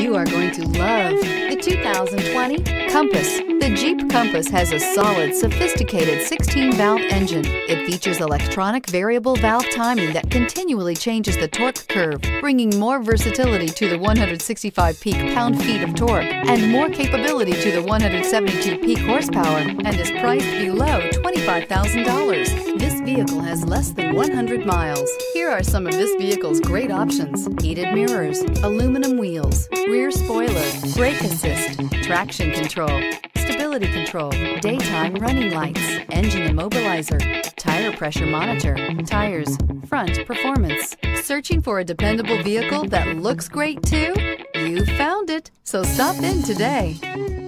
You are going to love the 2020 Compass. The Jeep Compass has a solid, sophisticated 16-valve engine. It features electronic variable valve timing that continually changes the torque curve, bringing more versatility to the 165 peak pound-feet of torque and more capability to the 172 peak horsepower and is priced below $25,000. This vehicle has less than 100 miles. Here are some of this vehicle's great options. Heated mirrors, aluminum wheels, rear spoiler, brake assist, traction control, stability control, daytime running lights, engine immobilizer, tire pressure monitor, tires, front performance. Searching for a dependable vehicle that looks great too? You found it, so stop in today.